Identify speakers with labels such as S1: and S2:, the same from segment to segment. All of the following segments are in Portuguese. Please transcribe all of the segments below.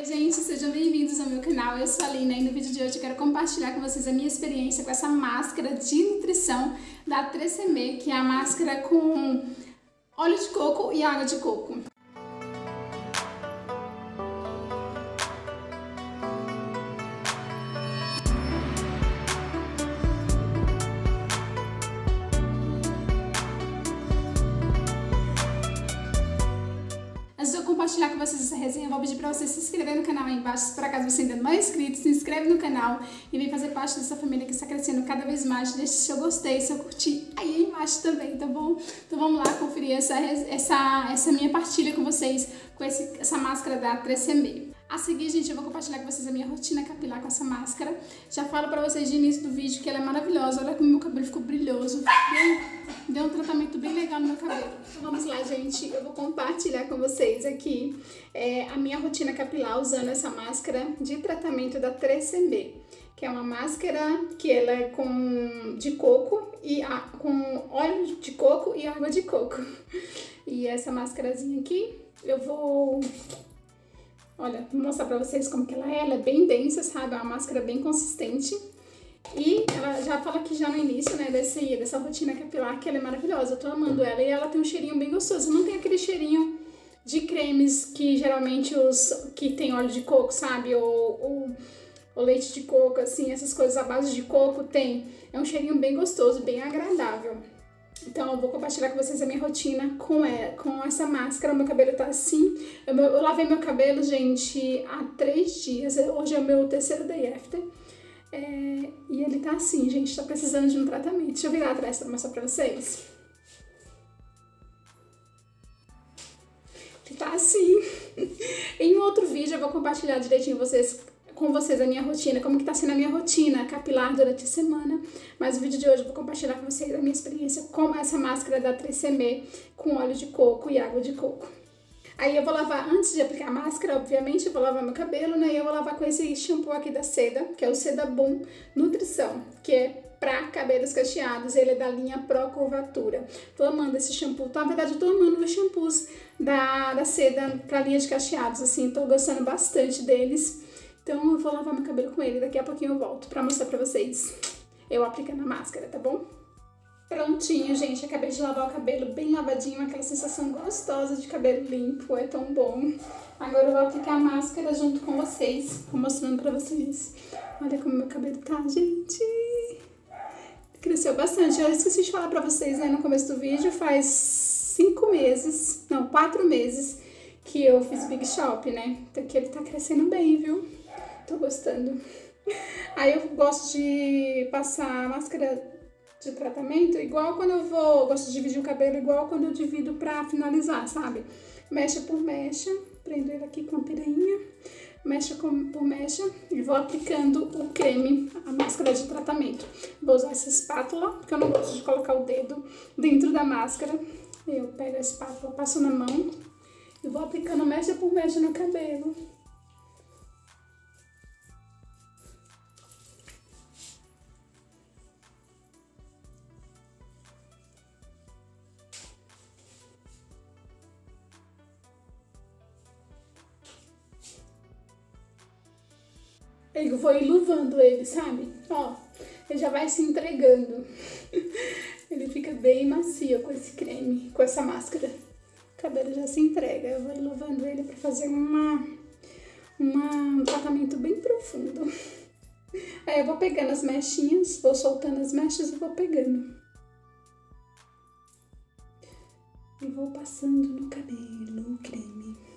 S1: Oi gente, sejam bem-vindos ao meu canal, eu sou a Lina e no vídeo de hoje eu quero compartilhar com vocês a minha experiência com essa máscara de nutrição da 3CM, que é a máscara com óleo de coco e água de coco. Compartilhar com vocês essa resenha, vou pedir para você se inscrever no canal aí embaixo, se por acaso você ainda não é inscrito, se inscreve no canal e vem fazer parte dessa família que está crescendo cada vez mais. Deixe seu gostei, seu curtir aí embaixo também, tá bom? Então vamos lá conferir essa, essa, essa minha partilha com vocês, com esse, essa máscara da 3CB. A seguir, gente, eu vou compartilhar com vocês a minha rotina capilar com essa máscara. Já falo pra vocês de início do vídeo que ela é maravilhosa. Olha como meu cabelo ficou brilhoso. Deu, um tratamento bem legal no meu cabelo. Então vamos lá, gente. Eu vou compartilhar com vocês aqui é, a minha rotina capilar usando essa máscara de tratamento da 3CB. Que é uma máscara que ela é com de coco e a, com óleo de coco e água de coco. E essa máscarazinha aqui, eu vou Olha, vou mostrar pra vocês como que ela é. Ela é bem densa, sabe? É uma máscara bem consistente. E ela já fala aqui já no início, né, desse, dessa rotina capilar, que ela é maravilhosa. Eu tô amando ela. E ela tem um cheirinho bem gostoso. Não tem aquele cheirinho de cremes que geralmente os que tem óleo de coco, sabe? Ou, ou, ou leite de coco, assim, essas coisas à base de coco tem. É um cheirinho bem gostoso, bem agradável. Então, eu vou compartilhar com vocês a minha rotina com, é, com essa máscara. Meu cabelo tá assim. Eu, eu, lavei meu cabelo, gente, há três dias. Hoje é o meu terceiro day after. É, e ele tá assim, gente. Tá precisando de um tratamento. Deixa eu virar atrás pra mostrar pra vocês. Ele tá assim. em outro vídeo eu vou compartilhar direitinho vocês com vocês a minha rotina, como que tá sendo a minha rotina capilar durante a semana. Mas o vídeo de hoje eu vou compartilhar com vocês a minha experiência com essa máscara da 3CM com óleo de coco e água de coco. Aí eu vou lavar, antes de aplicar a máscara, obviamente, eu vou lavar meu cabelo, né? E eu vou lavar com esse shampoo aqui da Seda, que é o Seda Boom Nutrição, que é pra cabelos cacheados, ele é da linha Pro Curvatura. Tô amando esse shampoo, então, na verdade tô amando os shampoos da, da Seda pra linha de cacheados, assim, tô gostando bastante deles. Então eu vou lavar meu cabelo com ele, daqui a pouquinho eu volto pra mostrar pra vocês eu aplicando a máscara, tá bom? Prontinho, gente, acabei de lavar o cabelo bem lavadinho, aquela sensação gostosa de cabelo limpo, é tão bom. Agora eu vou aplicar a máscara junto com vocês, vou mostrando pra vocês. Olha como meu cabelo tá, gente. Cresceu bastante. Eu esqueci de falar pra vocês, né, no começo do vídeo, faz cinco meses, não, quatro meses que eu fiz Big Shop, né? Então aqui ele tá crescendo bem, viu? Tô gostando. Aí eu gosto de passar máscara de tratamento igual quando eu vou, gosto de dividir o cabelo igual quando eu divido pra finalizar, sabe? Mecha por mecha, prendo ele aqui com a pirainha, mecha por mecha e vou aplicando o creme, a máscara de tratamento. Vou usar essa espátula, porque eu não gosto de colocar o dedo dentro da máscara. Eu pego a espátula, passo na mão e vou aplicando mecha por mecha no cabelo. Eu vou iluvando ele, sabe? Ó, ele já vai se entregando. ele fica bem macio com esse creme, com essa máscara. O cabelo já se entrega. Eu vou iluvando ele pra fazer uma, uma, um tratamento bem profundo. Aí eu vou pegando as mechinhas, vou soltando as mechas e vou pegando. E vou passando no cabelo o creme.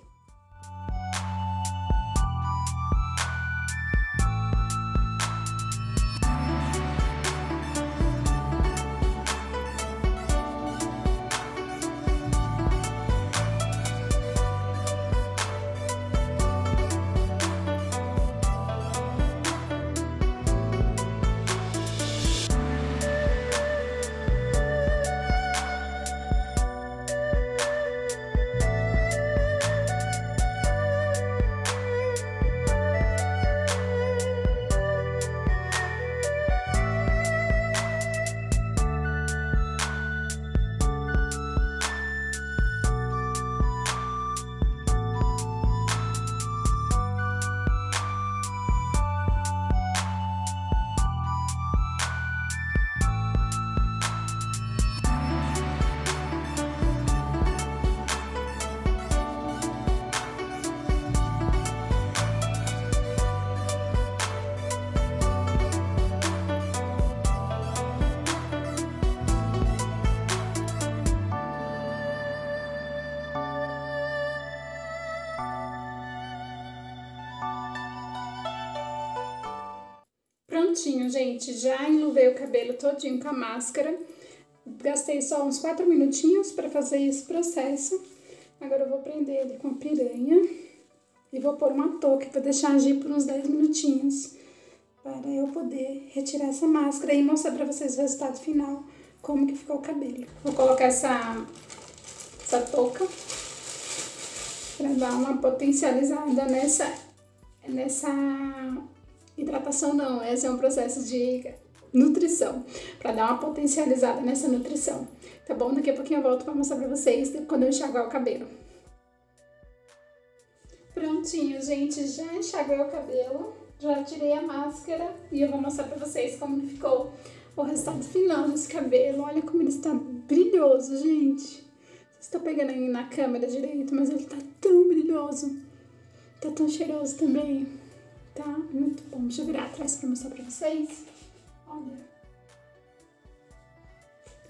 S1: Prontinho, gente. Já enluvei o cabelo todinho com a máscara. Gastei só uns 4 minutinhos para fazer esse processo. Agora eu vou prender ele com a piranha. E vou pôr uma touca para deixar agir por uns 10 minutinhos. Para eu poder retirar essa máscara e mostrar para vocês o resultado final. Como que ficou o cabelo. Vou colocar essa, essa touca para dar uma potencializada nessa, nessa hidratação não, esse é um processo de nutrição, para dar uma potencializada nessa nutrição, tá bom? Daqui a pouquinho eu volto para mostrar para vocês quando eu enxaguar o cabelo. Prontinho, gente, já enxaguei o cabelo, já tirei a máscara e eu vou mostrar para vocês como ficou o resultado final desse cabelo. Olha como ele está brilhoso, gente. Vocês estão pegando aí na câmera direito, mas ele tá tão brilhoso. Tá tão cheiroso também. Tá muito bom. Deixa eu virar atrás pra mostrar pra vocês. Olha.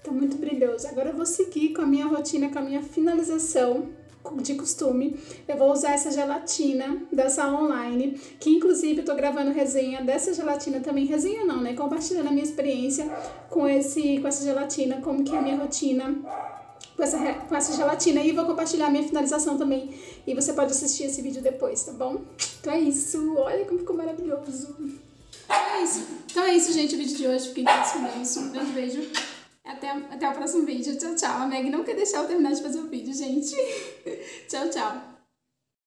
S1: Tá muito brilhoso. Agora eu vou seguir com a minha rotina, com a minha finalização de costume. Eu vou usar essa gelatina dessa online, que inclusive eu tô gravando resenha dessa gelatina também. Resenha não, né? Compartilhando a minha experiência com, esse, com essa gelatina, como que é a minha rotina com essa, com essa gelatina. E vou compartilhar a minha finalização também. E você pode assistir esse vídeo depois, tá bom? Então é isso. Olha como ficou maravilhoso. Então é isso. Então é isso, gente. O vídeo de hoje. Fiquem todos com Deus. Um grande beijo. Até, até o próximo vídeo. Tchau, tchau. A Meg não quer deixar eu terminar de fazer o vídeo, gente. tchau, tchau.